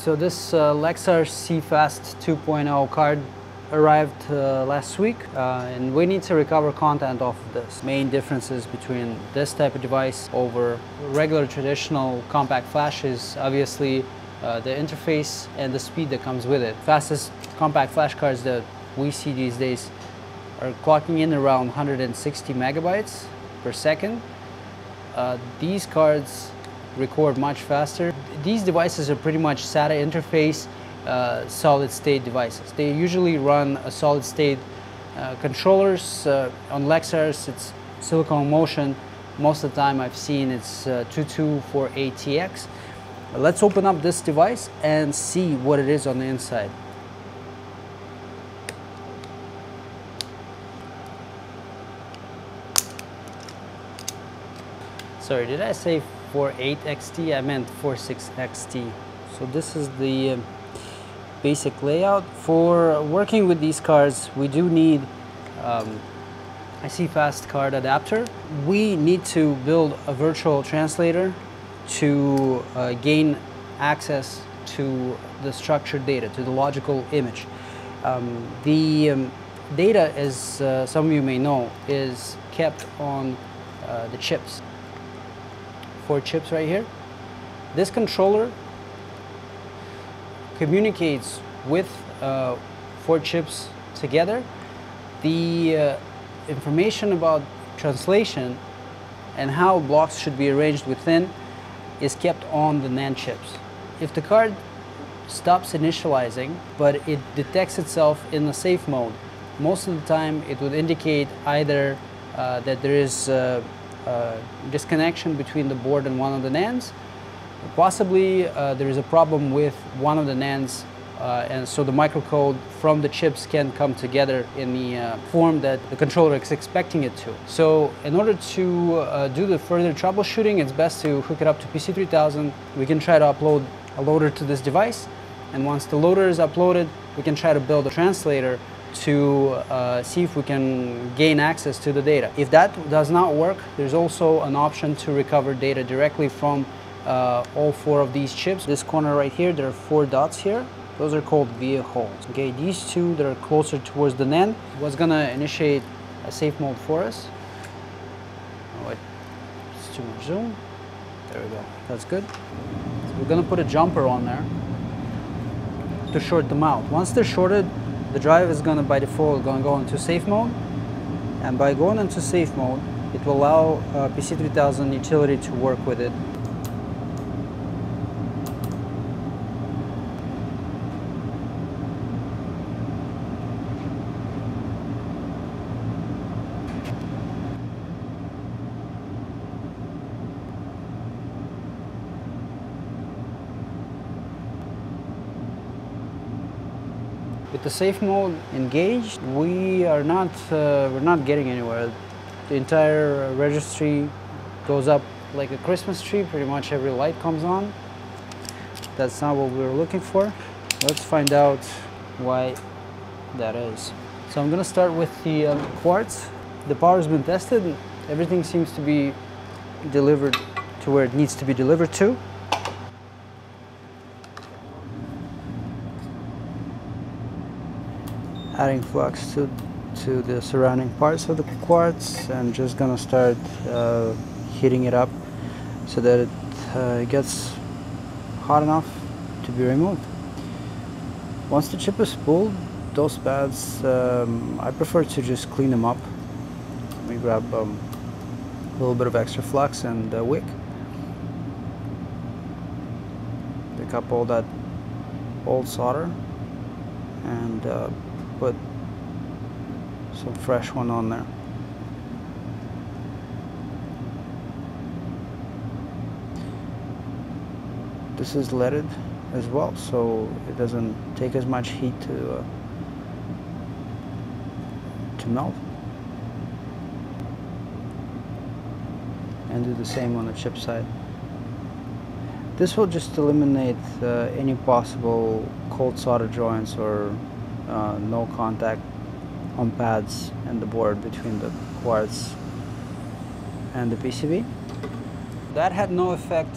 So this uh, Lexar CFast 2.0 card arrived uh, last week uh, and we need to recover content off of this. Main differences between this type of device over regular traditional compact flash is obviously uh, the interface and the speed that comes with it. Fastest compact flash cards that we see these days are clocking in around 160 megabytes per second. Uh, these cards record much faster. These devices are pretty much SATA interface uh, solid state devices. They usually run a solid state uh, controllers. Uh, on Lexars, it's Silicon Motion. Most of the time I've seen it's uh, 2248TX. Let's open up this device and see what it is on the inside. Sorry, did I say 48XT? I meant 46XT. So this is the um, basic layout. For working with these cards, we do need um, a CFast card adapter. We need to build a virtual translator to uh, gain access to the structured data, to the logical image. Um, the um, data, as uh, some of you may know, is kept on uh, the chips. Four chips right here. This controller communicates with uh, four chips together. The uh, information about translation and how blocks should be arranged within is kept on the NAND chips. If the card stops initializing, but it detects itself in the safe mode, most of the time it would indicate either uh, that there is a disconnection between the board and one of the NANDs, Possibly uh, there is a problem with one of the NANDs uh, and so the microcode from the chips can come together in the uh, form that the controller is expecting it to. So in order to uh, do the further troubleshooting, it's best to hook it up to PC3000. We can try to upload a loader to this device and once the loader is uploaded, we can try to build a translator to uh, see if we can gain access to the data. If that does not work, there's also an option to recover data directly from uh, all four of these chips. This corner right here, there are four dots here. Those are called via holes. Okay, these two that are closer towards the NAND was gonna initiate a safe mode for us. Oh, wait, it's too much zoom. There we go, that's good. So we're gonna put a jumper on there to short them out. Once they're shorted, the drive is gonna by default gonna go into safe mode. And by going into safe mode, it will allow uh, PC3000 utility to work with it With the safe mode engaged, we are not, uh, we're not getting anywhere. The entire registry goes up like a Christmas tree, pretty much every light comes on. That's not what we were looking for. Let's find out why that is. So I'm gonna start with the um, quartz. The power's been tested. Everything seems to be delivered to where it needs to be delivered to. Adding flux to, to the surrounding parts of the quartz and just gonna start uh, heating it up so that it uh, gets hot enough to be removed. Once the chip is pulled, those pads, um, I prefer to just clean them up. Let me grab um, a little bit of extra flux and a wick. Pick up all that old solder and uh, put some fresh one on there. This is leaded as well, so it doesn't take as much heat to uh, to melt. And do the same on the chip side. This will just eliminate uh, any possible cold solder joints or uh, no contact on pads and the board between the quartz and the PCB. That had no effect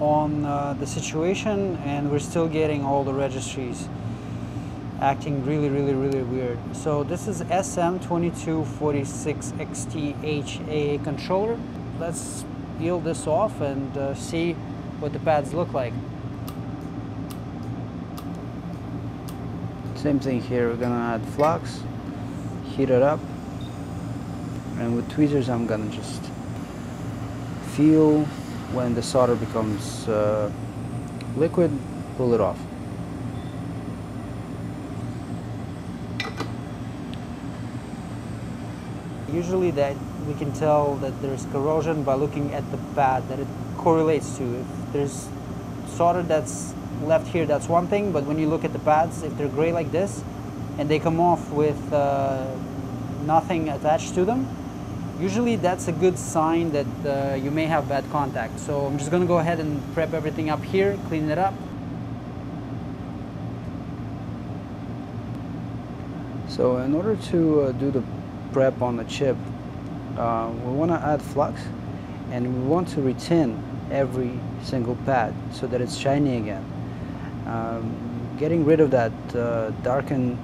on uh, the situation and we're still getting all the registries acting really really really weird. So this is SM2246XTHA controller. Let's peel this off and uh, see what the pads look like same thing here we're gonna add flux heat it up and with tweezers I'm gonna just feel when the solder becomes uh, liquid, pull it off. Usually that we can tell that there's corrosion by looking at the pad that it correlates to. If there's solder that's left here, that's one thing, but when you look at the pads, if they're gray like this, and they come off with uh, nothing attached to them, usually that's a good sign that uh, you may have bad contact. So I'm just going to go ahead and prep everything up here, clean it up. So in order to uh, do the prep on the chip, uh, we want to add flux and we want to retin every single pad so that it's shiny again. Um, getting rid of that uh, darken,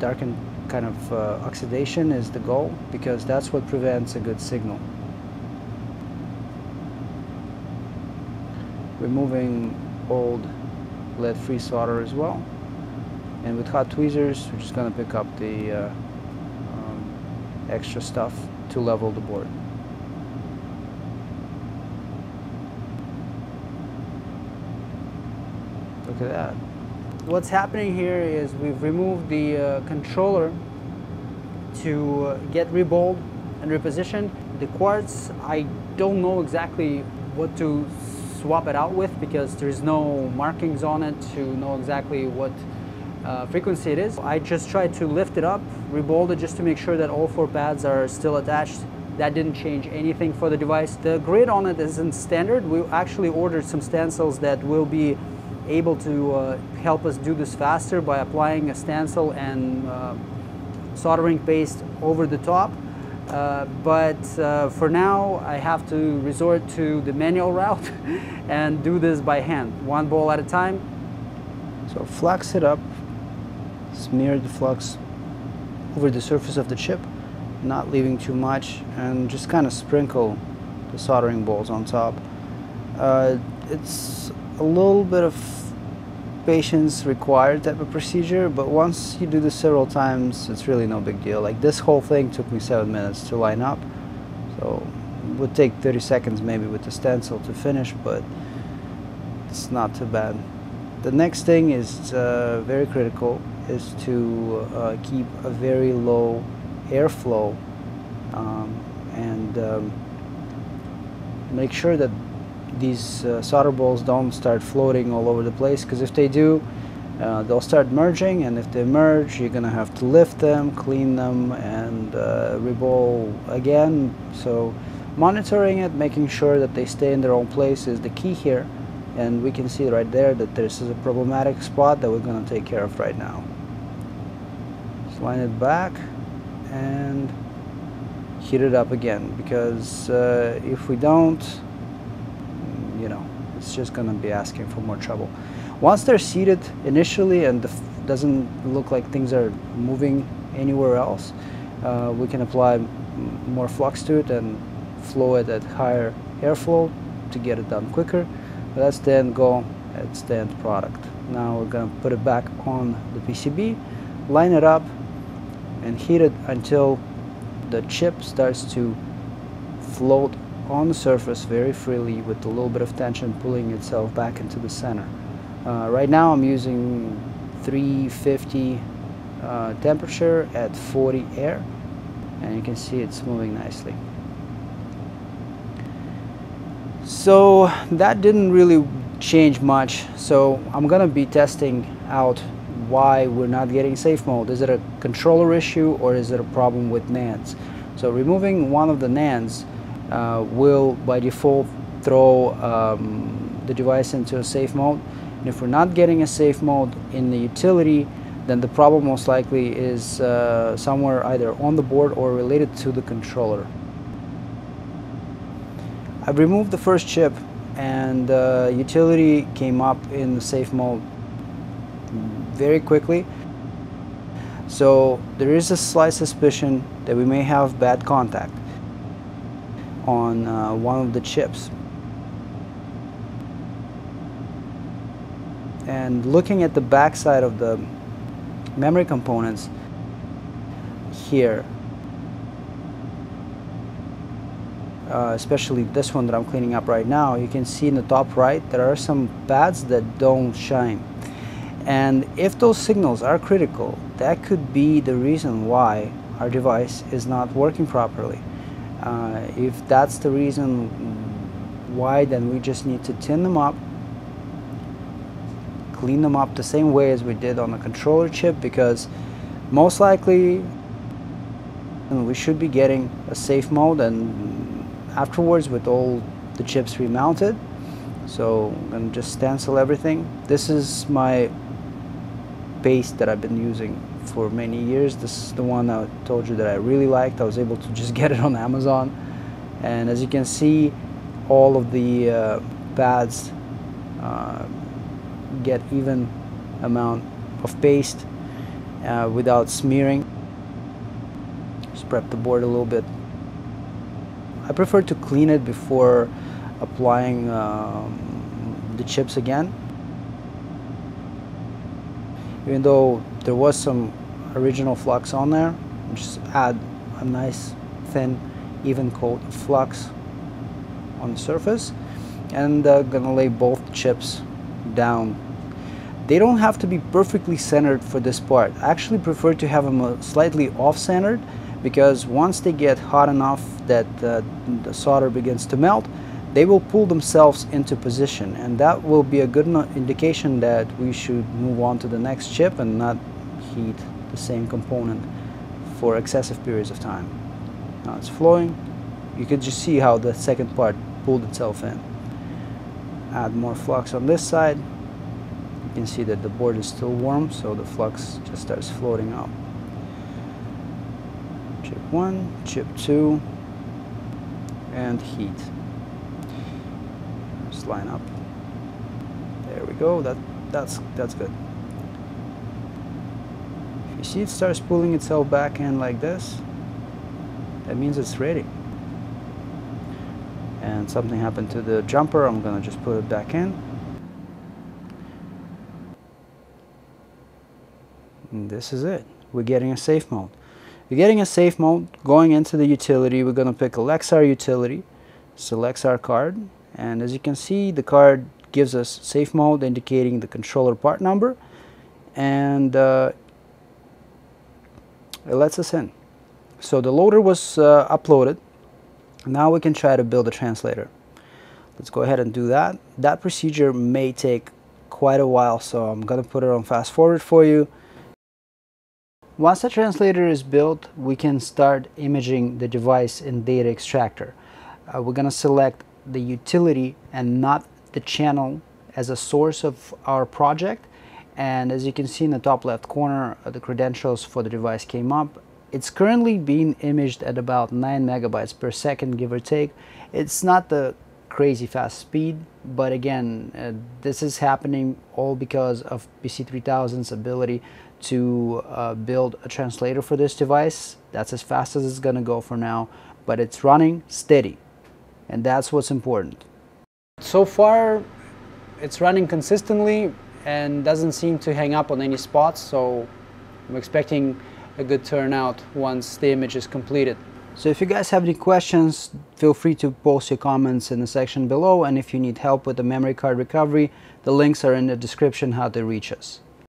darken kind of uh, oxidation is the goal because that's what prevents a good signal. Removing old lead-free solder as well. And with hot tweezers, we're just going to pick up the uh, um, extra stuff to level the board. Look at that what's happening here is we've removed the uh, controller to uh, get reballed and repositioned. The quartz, I don't know exactly what to swap it out with because there's no markings on it to know exactly what uh, frequency it is. I just tried to lift it up, rebold it just to make sure that all four pads are still attached. That didn't change anything for the device. The grid on it isn't standard. We actually ordered some stencils that will be able to uh, help us do this faster by applying a stencil and uh, soldering paste over the top. Uh, but uh, for now, I have to resort to the manual route and do this by hand, one ball at a time. So flux it up, smear the flux over the surface of the chip, not leaving too much, and just kind of sprinkle the soldering balls on top. Uh, it's a little bit of patience required type of procedure, but once you do this several times, it's really no big deal. Like this whole thing took me seven minutes to line up, so it would take 30 seconds maybe with the stencil to finish, but it's not too bad. The next thing is uh, very critical, is to uh, keep a very low airflow um, and um, make sure that these uh, solder balls don't start floating all over the place because if they do uh, they'll start merging and if they merge you're gonna have to lift them clean them and uh, reball again. So monitoring it making sure that they stay in their own place is the key here and we can see right there that this is a problematic spot that we're to take care of right now. Just line it back and heat it up again because uh, if we don't it's just going to be asking for more trouble. Once they're seated initially and it doesn't look like things are moving anywhere else, uh, we can apply more flux to it and flow it at higher airflow to get it done quicker. But that's the end goal, it's the end product. Now we're going to put it back on the PCB, line it up, and heat it until the chip starts to float on the surface very freely with a little bit of tension pulling itself back into the center. Uh, right now I'm using 350 uh, temperature at 40 air and you can see it's moving nicely. So that didn't really change much so I'm gonna be testing out why we're not getting safe mode. Is it a controller issue or is it a problem with NANDs? So removing one of the NANDs uh, will by default throw um, the device into a safe mode. And if we're not getting a safe mode in the utility, then the problem most likely is uh, somewhere either on the board or related to the controller. I've removed the first chip and uh, utility came up in the safe mode very quickly. So there is a slight suspicion that we may have bad contact on uh, one of the chips. And looking at the back side of the memory components here, uh, especially this one that I'm cleaning up right now, you can see in the top right there are some pads that don't shine. And if those signals are critical, that could be the reason why our device is not working properly. Uh, if that's the reason why, then we just need to tin them up, clean them up the same way as we did on the controller chip because most likely we should be getting a safe mode and afterwards with all the chips remounted. So I'm going to just stencil everything. This is my base that I've been using for many years. This is the one I told you that I really liked. I was able to just get it on Amazon. And as you can see, all of the uh, pads uh, get even amount of paste uh, without smearing. Just prep the board a little bit. I prefer to clean it before applying um, the chips again even though there was some original flux on there. Just add a nice thin even coat of flux on the surface. And uh, gonna lay both chips down. They don't have to be perfectly centered for this part. I actually prefer to have them slightly off-centered because once they get hot enough that uh, the solder begins to melt they will pull themselves into position. And that will be a good indication that we should move on to the next chip and not heat the same component for excessive periods of time. Now it's flowing. You can just see how the second part pulled itself in. Add more flux on this side. You can see that the board is still warm so the flux just starts floating out. Chip 1, chip 2, and heat Just line up. There we go. That that's that's good. You see it starts pulling itself back in like this, that means it's ready. And something happened to the jumper. I'm gonna just put it back in. And this is it. We're getting a safe mode. We're getting a safe mode. Going into the utility, we're gonna pick a Lexar utility. Select our card and as you can see the card gives us safe mode indicating the controller part number and uh, it lets us in. So the loader was uh, uploaded. Now we can try to build a translator. Let's go ahead and do that. That procedure may take quite a while so I'm gonna put it on fast forward for you. Once the translator is built we can start imaging the device in data extractor. Uh, we're gonna select the utility and not the channel as a source of our project. And as you can see in the top left corner, uh, the credentials for the device came up. It's currently being imaged at about 9 megabytes per second, give or take. It's not the crazy fast speed, but again, uh, this is happening all because of PC3000's ability to uh, build a translator for this device. That's as fast as it's gonna go for now, but it's running steady and that's what's important. So far it's running consistently and doesn't seem to hang up on any spots so I'm expecting a good turnout once the image is completed. So if you guys have any questions, feel free to post your comments in the section below and if you need help with the memory card recovery, the links are in the description how to reach us.